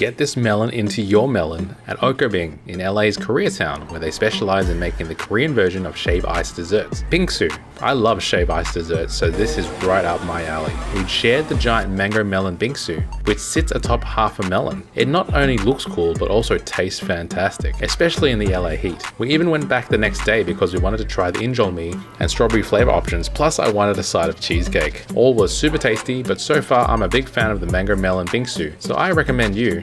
Get this melon into your melon at Oakobing in LA's Koreatown, where they specialize in making the Korean version of shave ice desserts. Bingsu. I love shave ice desserts, so this is right up my alley. We shared the giant mango melon bingsu, which sits atop half a melon. It not only looks cool, but also tastes fantastic, especially in the LA heat. We even went back the next day because we wanted to try the injeolmi and strawberry flavor options, plus I wanted a side of cheesecake. All was super tasty, but so far I'm a big fan of the mango melon bingsu, so I recommend you